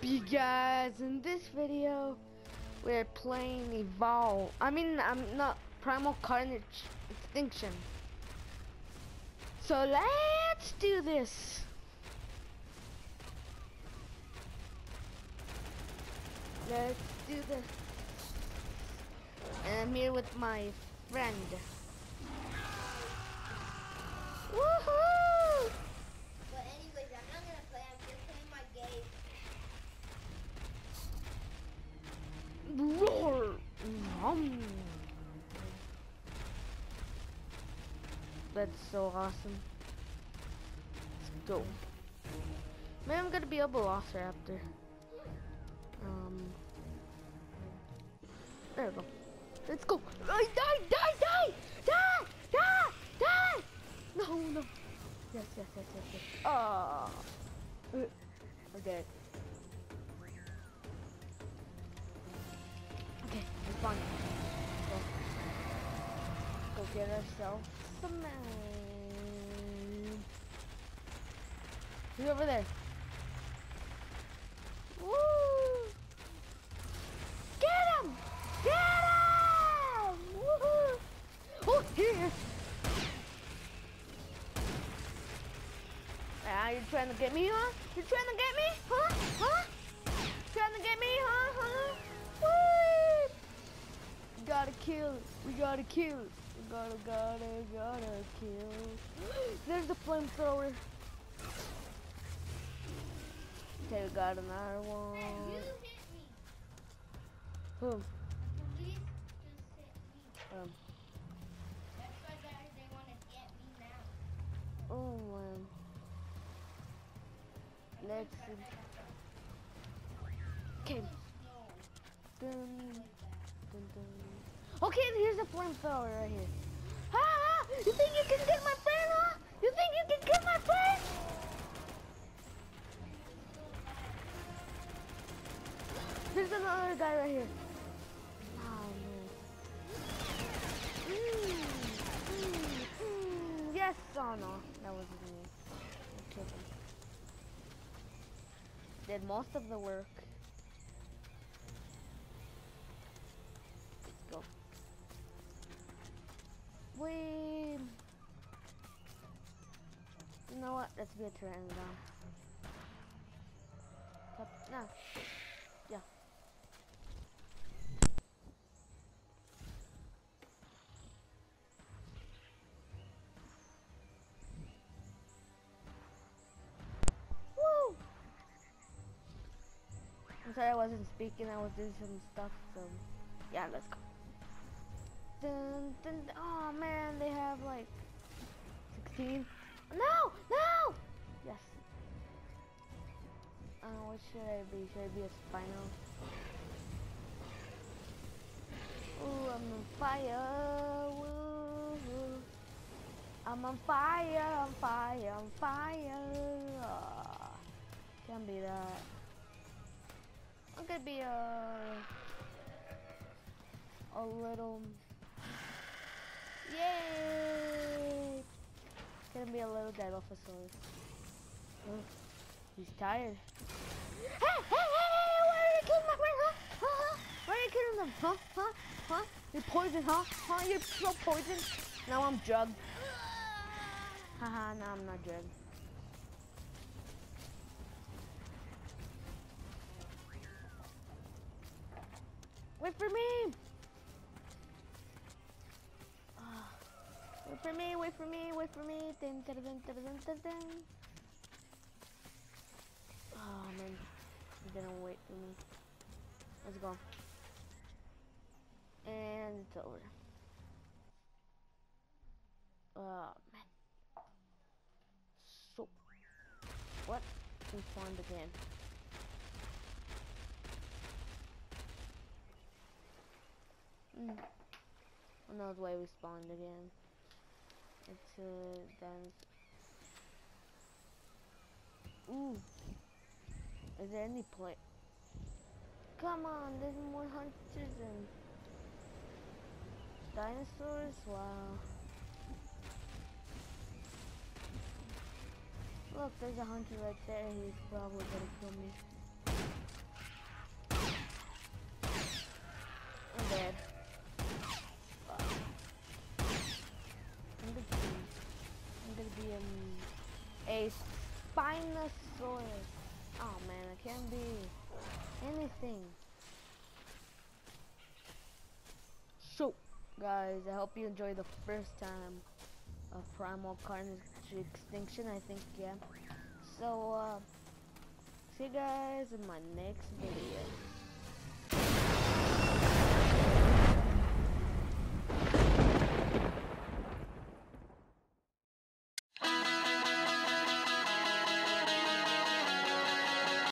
Up, you guys? In this video, we're playing Evolve. I mean, I'm not Primal Carnage Extinction. So let's do this. Let's do this. And I'm here with my friend. Woohoo! But anyways, I'm not gonna play. I'm just playing my game. Roar! Nom. That's so awesome. Let's go. Maybe I'm gonna be a Velociraptor. Um. There we go. Let's go. Die, die, die, die! Die! Die! Die! No, no. Yes, yes, yes, yes, yes. Oh. Okay. Okay, we're fine. Get ourselves some man. He's over there. Woo! Get him! Get him! Woohoo! Oh, here! Ah, you trying to get me, huh? You trying to get me, huh? Huh? Trying to get me, huh? Huh? Woo! We gotta kill. We gotta kill. We gotta, gotta, gotta kill. There's the flamethrower. Okay, we got another Hey, you one. hit me. Who? Police just hit me. Um, That's why guys, they want to get me now. oh man. Let's see. Okay. Dun. Okay, here's a flamethrower right here. Ah! You think you can get my friend, huh? You think you can get my friend? There's another guy right here. Oh man. Mm, mm, mm. Yes, oh no, that wasn't me. Did most of the work. Let's be a pteranodon. No. Yeah. Woo! I'm sorry I wasn't speaking, I was doing some stuff, so yeah, let's go. Dun, dun. Oh man, they have like 16. No! No! Uh, what should I be? Should I be a Spino? Ooh, I'm on fire. Woo. I'm on fire, on fire, on fire. Ah, can't be that. I'm gonna be a a little yay. Gonna be a little Dilophosaurus. He's tired. Hey, hey, hey! Why are you killing my friend, huh? Huh? huh? Why are you killing them, huh? Huh? Huh? You're poison, huh? Huh? You're so poison. Now I'm drugged. Haha, no, I'm not drugged. Wait for me! Wait for me, wait for me, wait for me. Dun, dun, dun, dun, dun, dun, dun. Oh man, he didn't wait for me. Let's go. And it's over. Oh man. So, what? We spawned again. Hmm. No, the way we spawned again. It's uh, then. Ooh. Is there any play? Come on, there's more hunters and dinosaurs. Wow. Look, there's a hunter right there. He's probably gonna kill me. I'm dead. I'm gonna be, I'm gonna be um, a Spinosaurus. Oh man, I can't be anything. So, guys, I hope you enjoyed the first time of Primal Carnage Extinction, I think, yeah. So, uh, see you guys in my next video.